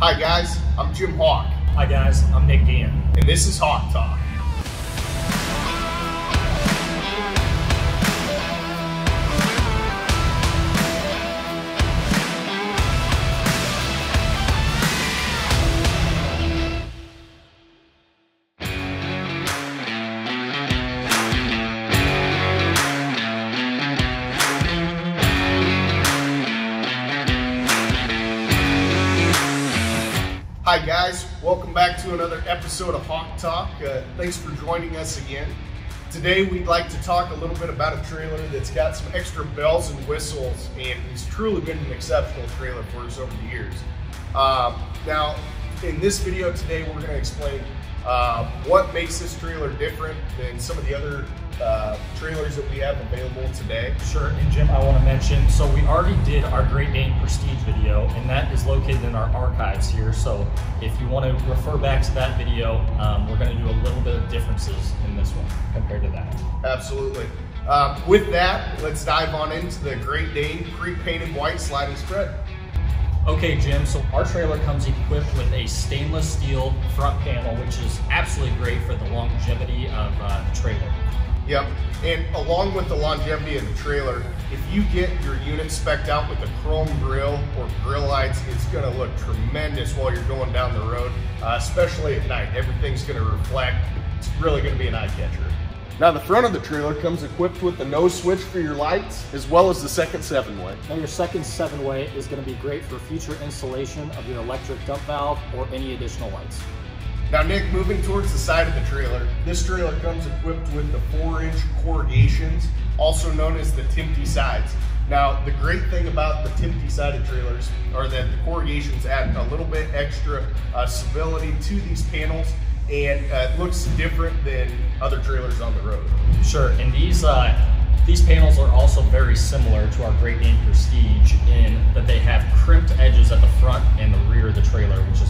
Hi guys, I'm Jim Hawk, Hi guys, I'm Nick Gantt. and this is Hawk Talk. Hi guys, welcome back to another episode of Hawk Talk. Uh, thanks for joining us again. Today we'd like to talk a little bit about a trailer that's got some extra bells and whistles and has truly been an exceptional trailer for us over the years. Um, now, in this video today, we're going to explain uh, what makes this trailer different than some of the other uh, trailers that we have available today. Sure, and Jim, I want to mention, so we already did our Great Dane Prestige video, and that is located in our archives here. So if you want to refer back to that video, um, we're going to do a little bit of differences in this one compared to that. Absolutely. Uh, with that, let's dive on into the Great Dane pre-painted white sliding spread. Okay, Jim, so our trailer comes equipped with a stainless steel front panel, which is absolutely great for the longevity of uh, the trailer. Yep. And along with the longevity of the trailer, if you get your unit specced out with a chrome grill or grill lights, it's going to look tremendous while you're going down the road, uh, especially at night. Everything's going to reflect. It's really going to be an eye catcher. Now the front of the trailer comes equipped with the nose switch for your lights, as well as the second seven way. Now your second seven way is going to be great for future installation of your electric dump valve or any additional lights. Now, Nick, moving towards the side of the trailer, this trailer comes equipped with the 4-inch corrugations, also known as the Timpte sides. Now, the great thing about the Timpte sided trailers are that the corrugations add a little bit extra uh, stability to these panels, and uh, it looks different than other trailers on the road. Sure, and these uh, these panels are also very similar to our Great Dane Prestige in that they have crimped edges at the front and the rear of the trailer, which is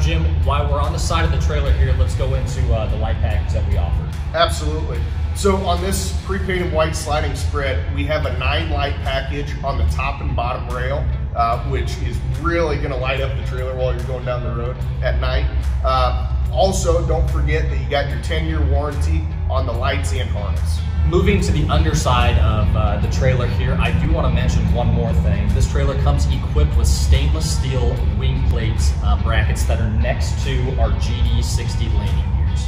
Jim, while we're on the side of the trailer here, let's go into uh, the light package that we offer. Absolutely. So on this pre-painted white sliding spread, we have a nine light package on the top and bottom rail, uh, which is really going to light up the trailer while you're going down the road at night. Uh, also, don't forget that you got your 10-year warranty on the lights and harness. Moving to the underside of uh, the trailer here, I do want to mention one more thing. This trailer comes equipped with stainless steel wing plates uh, brackets that are next to our GD60 landing gears.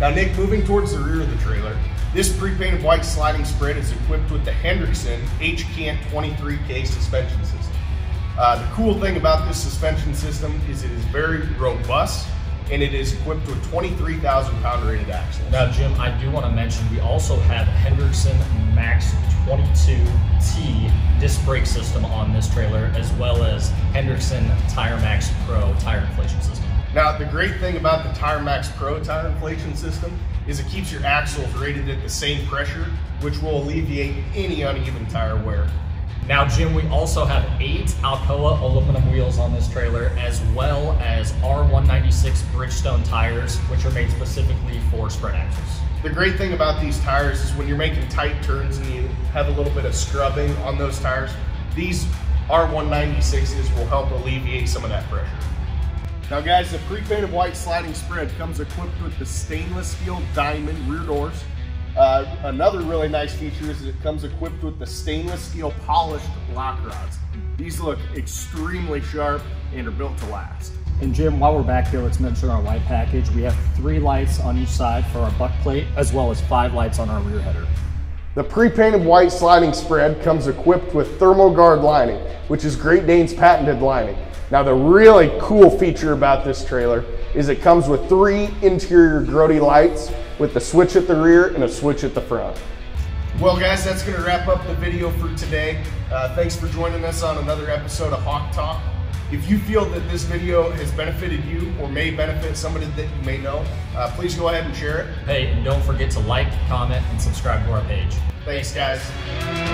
Now, Nick, moving towards the rear of the trailer, this pre-painted white sliding spread is equipped with the Hendrickson HKANT 23K suspension system. Uh, the cool thing about this suspension system is it is very robust and it is equipped with 23,000 pound rated axles. Now, Jim, I do want to mention we also have Hendrickson Max 22T disc brake system on this trailer, as well as Hendrickson Tire Max Pro tire inflation system. Now, the great thing about the TIREMAAX PRO tire inflation system is it keeps your axles rated at the same pressure, which will alleviate any uneven tire wear. Now, Jim, we also have eight Alcoa aluminum wheels on this trailer, as well as R196 Bridgestone tires, which are made specifically for spread axles. The great thing about these tires is when you're making tight turns and you have a little bit of scrubbing on those tires, these R196s will help alleviate some of that pressure. Now guys, the pre-painted white sliding spread comes equipped with the stainless steel diamond rear doors. Uh, another really nice feature is it comes equipped with the stainless steel polished lock rods. These look extremely sharp and are built to last. And Jim, while we're back here, let's mention our light package. We have three lights on each side for our buck plate, as well as five lights on our rear header. The pre-painted white sliding spread comes equipped with ThermoGuard lining, which is Great Dane's patented lining. Now the really cool feature about this trailer is it comes with three interior Grote lights with the switch at the rear and a switch at the front. Well guys, that's gonna wrap up the video for today. Uh, thanks for joining us on another episode of Hawk Talk. If you feel that this video has benefited you or may benefit somebody that you may know, uh, please go ahead and share it. Hey, and don't forget to like, comment, and subscribe to our page. Thanks guys.